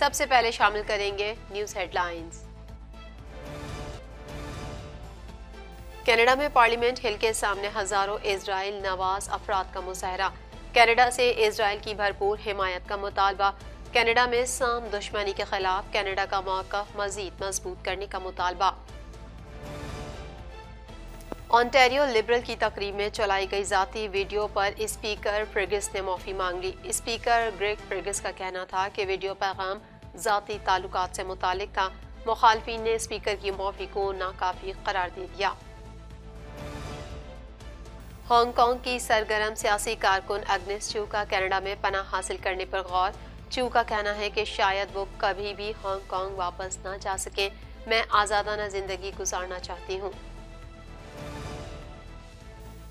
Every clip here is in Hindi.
सबसे पहले शामिल करेंगे न्यूज़ हेडलाइंस। कनाडा में पार्लियामेंट हिल के सामने हज़ारों इसराइल नवाज़ अफराद का मुजाहरा। कनाडा से इसराइल की भरपूर हिमायत का मुतालबा। कनाडा में साम दुश्मनी के खिलाफ कनाडा का मौका मजीद मज़बूत करने का मुतालबा। ऑन्टेरियो लिबरल की तकरीब में चलाई गई जाती वीडियो पर स्पीकर फ्रिगिस ने माफ़ी मांग। ली स्पीकर ग्रेग फ्रिगिस का कहना था कि वीडियो पैगाम ज़ाती ताल्लुक से मुतल था। मुखालफी ने स्पीकर की माफ़ी को नाकाफी करार दे दिया। हांगकांग की सरगर्म सियासी कारकुन अग्निस चू का कनाडा में पना हासिल करने पर गौर। चू का कहना है कि शायद वो कभी भी हांगकांग वापस ना जा सके। मैं आज़ादाना ज़िंदगी गुजारना चाहती हूँ।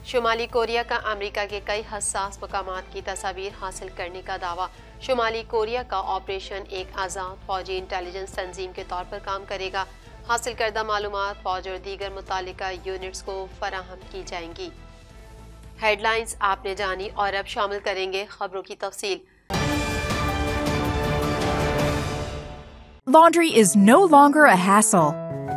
शुमाली, कोरिया का अमेरिका के कई हसास मकाम की तस्वीर हासिल करने का दावा। शुमाली, कोरिया का ऑपरेशन एक आज़ाद फौजी इंटेलिजेंस तंजीम के तौर पर काम करेगा। हासिल करदा मालूम फौज और दीगर मुतल यूनिट्स को फराहम की जाएँगी। हेडलाइंस आपने जानी और अब शामिल करेंगे खबरों की तफसील। Laundry is no longer a hassle.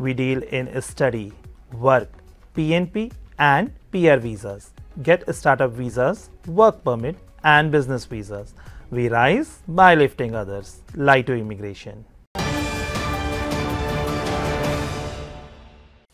We deal in study, work, PNP, and PR visas, get startup visas, work permit, and business visas. We rise by lifting others. Lito Immigration.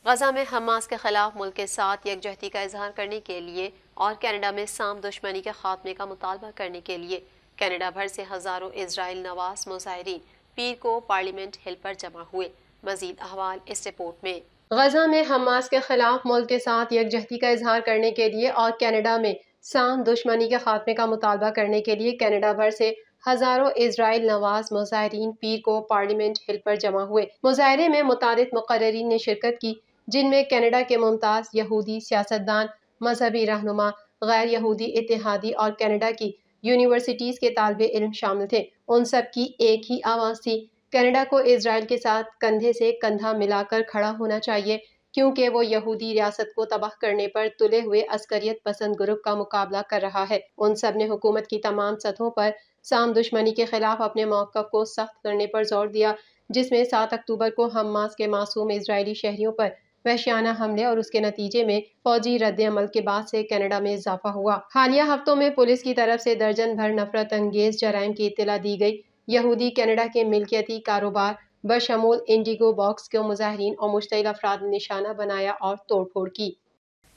Gaza में हमास के खिलाफ मुल्क के साथ यकजहती का इजहार करने के लिए और कनाडा में साम दुश्मनी के खात्मे का मुतालबा करने के लिए कनाडा भर से हज़ारों इसराइल नवाज़ मुजाहरीन पीर को पार्लियामेंट हिल पर जमा हुए मजीद अहवाल इस रिपोर्ट में। गजा में हमास के खिलाफ मुल्क के साथ यकजहती का इजहार करने के लिए और कनाडा में साम दुश्मनी के खात्मे का मुतालबा करने के लिए कनाडा भर से हज़ारों इसराइल नवाज़ मुजाहरीन पीर को पार्लियामेंट हिल पर जमा हुए। मुजाहरे में मुताद मुकर्रीन ने शिरकत की, जिनमें कनाडा के मुमताज़ यहूदी सियासतदान, मजहबी रहनुमा, गैर यहूदी इतिहादी और कनाडा की यूनिवर्सिटीज़ के तालब इल्म शामिल थे। उन सब की एक ही आवाज़ थी कनाडा को इसराइल के साथ कंधे से कंधा मिलाकर खड़ा होना चाहिए, क्योंकि वो यहूदी रियासत को तबाह करने पर तुले हुए अस्करियत पसंद ग्रुप का मुकाबला कर रहा है। उन सबने हुकूमत की तमाम सतहों पर साम दुश्मनी के खिलाफ अपने मौक़ को सख्त करने पर ज़ोर दिया, जिसमें सात अक्टूबर को हमास के मासूम इसराइली शहरियों पर वहशियाना हमले और उसके नतीजे में फौजी रद्द अमल के बाद से कनाडा में इजाफा हुआ। हालिया हफ्तों में पुलिस की तरफ़ से दर्जन भर नफरत अंगेज जराइम की इतला दी गई। यहूदी कनाडा के मिल्कियती कारोबार बशमूल इंडिगो बॉक्स को मुजाहरीन और मुश्तिल अफराद ने निशाना बनाया और तोड़ फोड़ की।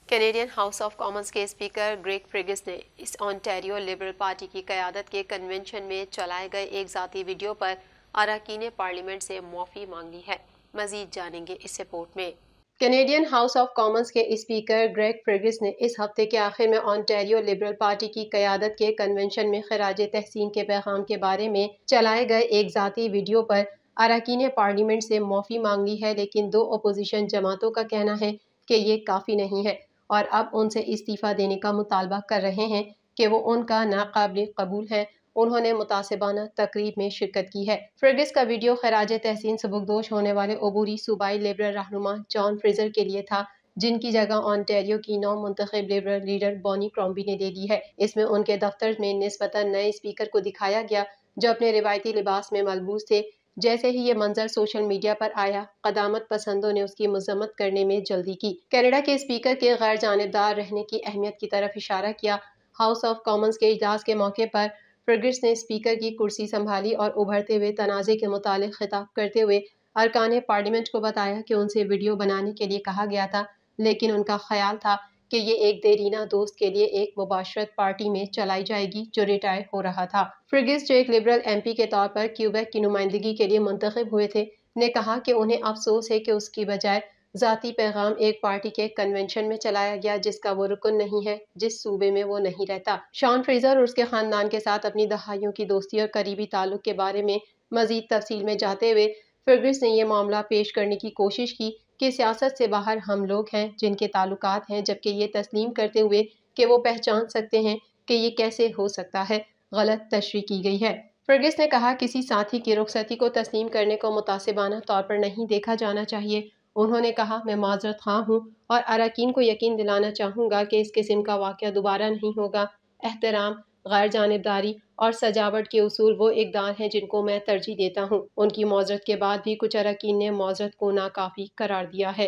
कैनेडियन हाउस ऑफ़ कॉमन्स के स्पीकर ग्रेग फ्रिगिस ने इस ऑन्टेरियो लिबरल पार्टी की क्यादत के कन्वेंशन में चलाए गए एक जाती वीडियो पर अरकान पार्लियामेंट से माफ़ी मांगी है। मजीद जानेंगे इस रिपोर्ट में। कैनेडियन हाउस ऑफ़ कॉमन्स के स्पीकर ग्रेग फ्रिगिस ने इस हफ़्ते के आखिर में ऑनटेरियो लिबरल पार्टी की क्यादत के कन्वेंशन में खराज तहसीन के पैगाम के बारे में चलाए गए एक ज़ाती वीडियो पर अरकान पार्लियामेंट से माफ़ी मांग ली है, लेकिन दो अपोजिशन जमातों का कहना है कि ये काफ़ी नहीं है और अब उनसे इस्तीफ़ा देने का मुतालबा कर रहे हैं कि वो उनका नाकबिल कबूल है। उन्होंने मुतासबाना तकरीब में शिरकत की है। फ्रिगिस का वीडियो खराज तहसीन सबकदोश होने वाले अबूरी सूबाई लिबरल रहनुमा जॉन फ्रिजर के लिए था, जिनकी जगह ऑनटेरियो की नौ मुंतब लिबरल लीडर बॉनी क्रॉम्बी ने दे दी है। इसमें उनके दफ्तर में नस्बता नए स्पीकर को दिखाया गया, जो अपने रिवायती लिबास में मलबूस थे। जैसे ही ये मंजर सोशल मीडिया पर आया, कदामत पसंदों ने उसकी मजम्मत करने में जल्दी की। कनाडा के स्पीकर के गैर जानबदार रहने की अहमियत की तरफ़ इशारा किया। हाउस ऑफ़ कॉमन्स के इजलास के मौके पर फ्रिगिस ने स्पीकर की कुर्सी संभाली और उभरते हुए तनाज़े के मुतालिक खिताब करते हुए अरकान पार्लियामेंट को बताया कि उनसे वीडियो बनाने के लिए कहा गया था, लेकिन उनका ख्याल था कि ये एक देरीना दोस्त के लिए एक मुबाशरत पार्टी में चलाई जाएगी जो रिटायर हो रहा था। फ्रिगिस जो एक लिबरल एमपी के तौर पर क्यूबेक की नुमाइंदगी के लिए मुंतखब हुए थे, ने कहा कि उन्हें अफसोस है कि उसकी बजाय ज़ाती पैगाम एक पार्टी के कन्वेंशन में चलाया गया जिसका वो रुकन नहीं है, जिस सूबे में वो नहीं रहता। शॉन फ्रेजर और उसके खानदान के साथ अपनी दहाइयों की दोस्ती और करीबी ताल्लुक के बारे में मजीद तफसील में जाते हुए फर्गिस ने यह मामला पेश करने की कोशिश की कि सियासत से बाहर हम लोग हैं जिनके ताल्लुकात हैं, जबकि ये तस्लीम करते हुए कि वो पहचान सकते हैं कि ये कैसे हो सकता है, गलत तशरी की गई है। फर्गिस ने कहा, किसी साथी की रुखसती को तस्लीम करने को मुतासिबाना तौर पर नहीं देखा जाना चाहिए। उन्होंने कहा, मैं माजरत खां हूँ और अरकान को यकीन दिलाना चाहूँगा कि इस किस्म का वाक़ दोबारा नहीं होगा। एहतराम गैर जानबदारी और सजावट के असूल वो इकदार हैं जिनको मैं तरजीह देता हूँ। उनकी मौजरत के बाद भी कुछ अरकान ने मौजरत को नाकाफी करार दिया है।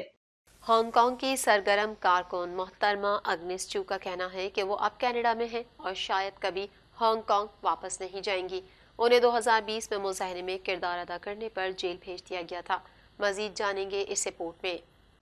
हांगकांग की सरगर्म कारकुन मोहतरमा अग्निस चू का कहना है कि वो अब कनाडा में हैं और शायद कभी हांगकांग वापस नहीं जाएँगी। उन्हें 2020 में मुजाहरे में किरदार अदा करने पर जेल भेज दिया गया था। मजीद जानेंगे इस रिपोर्ट में।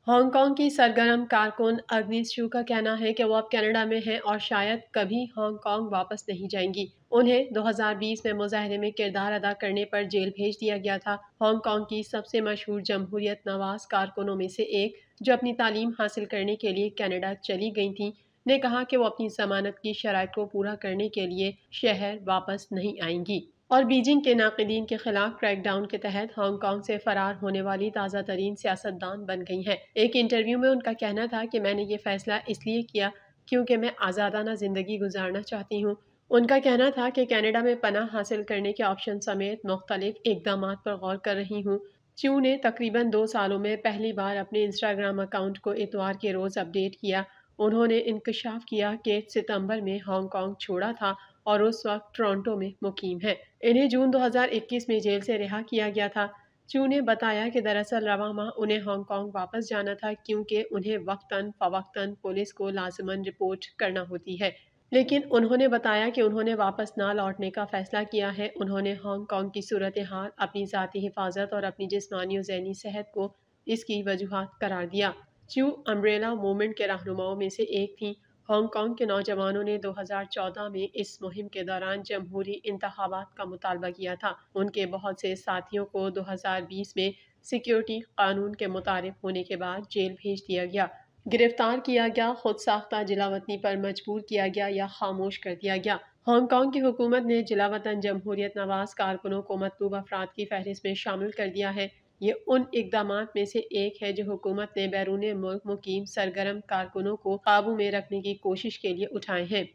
हांगकांग की सरगर्म कारकुन अग्निस शू का कहना है कि वो अब कनाडा में हैं और शायद कभी हांगकांग वापस नहीं जाएँगी। उन्हें 2020 में मुजाहरे में किरदार अदा करने पर जेल भेज दिया गया था। हांगकांग की सबसे मशहूर जमहूरियत नवाज़ कारकुनों में से एक, जो अपनी तालीम हासिल करने के लिए कनाडा चली गई थी, ने कहा कि वो अपनी जमानत की शराइ को पूरा करने के लिए शहर वापस नहीं आएँगी। और बीजिंग के नाकदीन के खिलाफ क्रैकडाउन के तहत हांगकांग से फरार होने वाली ताज़ा तरीन सियासतदान बन गई हैं। एक इंटरव्यू में उनका कहना था कि मैंने ये फैसला इसलिए किया क्योंकि मैं आज़ादाना ज़िंदगी गुजारना चाहती हूँ। उनका कहना था कि कनाडा में पनाह हासिल करने के ऑप्शन समेत मुख्तलिफ़ इकदाम पर गौर कर रही हूँ। च्यू ने तकरीबन दो सालों में पहली बार अपने इंस्टाग्राम अकाउंट को इतवार के रोज़ अपडेट किया। उन्होंने इंकशाफ किया कि सितंबर में हांगकांग छोड़ा था और उस वक्त टोरंटो में मुकीम है। इन्हें जून 2021 में जेल से रिहा किया गया था। चू ने बताया कि दरअसल रवा माह उन्हें हांगकांग वापस जाना था क्योंकि उन्हें वक्ता फ़वक्ता पुलिस को लाजमन रिपोर्ट करना होती है। लेकिन उन्होंने बताया कि उन्होंने वापस ना लौटने का फैसला किया है। उन्होंने हांगकांग की सूरत हाल अपनी ज़ाती हिफाजत और अपनी जिसमानी और जहनी सेहत को इसकी वजूहत करार दिया। चू अम्ब्रेला मूवमेंट के रहनुमाओं में से एक थी। हांगकांग के नौजवानों ने 2014 में इस मुहिम के दौरान जमहूरी इंतबात का मुतालबा किया था। उनके बहुत से साथियों को 2020 में सिक्योरिटी कानून के मुतारफ होने के बाद जेल भेज दिया गया। गिरफ़्तार किया गया खुद साख्ता जिलावतनी पर मजबूर किया गया या खामोश कर दिया गया। हांगकांग की हुकूमत ने जिलावतन जमहूरियत नवाज़ कारकुनों को मतलूब अफराद की फहरिस्त में शामिल कर दिया है। ये उन इकदाम में से एक है जो हुकूमत ने बैरून मुल्क मुकीम सरगर्म कारकुनों को काबू में रखने की कोशिश के लिए उठाए हैं।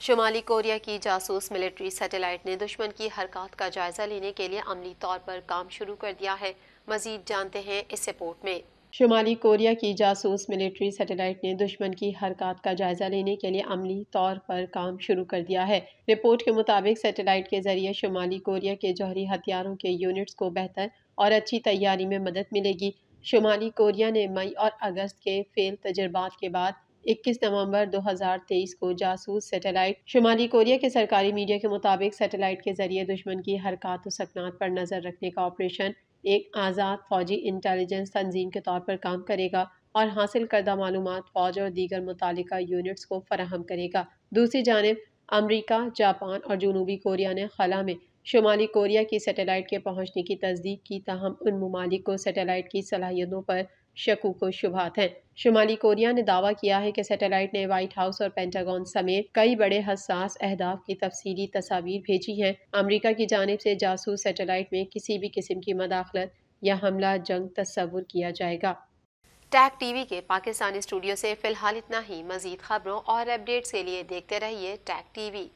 शुमाली कोरिया की जासूस मिलिट्री सैटेलाइट ने दुश्मन की हरकत का जायजा लेने के लिए अमली तौर पर काम शुरू कर दिया है। मजीद जानते हैं इस रिपोर्ट में। शुमाली कोरिया की जासूस मिलिट्री सैटेलाइट ने दुश्मन की हरकत का जायजा लेने के लिए अमली तौर पर काम शुरू कर दिया है। रिपोर्ट के मुताबिक सैटेलाइट के ज़रिए शुमाली कोरिया के जौहरी हथियारों के यूनिट्स को बेहतर और अच्छी तैयारी में मदद मिलेगी। शुमाली कोरिया ने मई और अगस्त के फेल तजर्बात के बाद 21 नवंबर 2023 को जासूस सैटेलाइट, शुमाली कोरिया के सरकारी मीडिया के मुताबिक सैटेलाइट के ज़रिए दुश्मन की हरकत सकनात पर नज़र रखने का ऑपरेशन एक आज़ाद फौजी इंटेलिजेंस तंजीम के तौर पर काम करेगा और हासिल करदा मालूम फ़ौज और दीगर मुतल यूनिट्स को फराहम करेगा। दूसरी जानब, अमरीका, जापान और जनूबी कोरिया ने खला में शुमाली कोरिया की सैटेलाइट के पहुँचने की तस्दीक की तहम, उन ममालिक को सैटेलाइट की सलाहियतों पर शकूक व शुभात हैं। शुमाली कोरिया ने दावा किया है कि सैटेलाइट ने व्हाइट हाउस और पेंटागन समेत कई बड़े हसास अहदाफ की तफसीली तस्वीर भेजी हैं। अमरीका की जानब से जासूस सैटेलाइट में किसी भी किस्म की मदाखलत या हमला जंग तस्वुर किया जाएगा। टैग टीवी के पाकिस्तानी स्टूडियो से फ़िलहाल इतना ही। मजीद खबरों और अपडेट्स के लिए देखते रहिए टैग टीवी।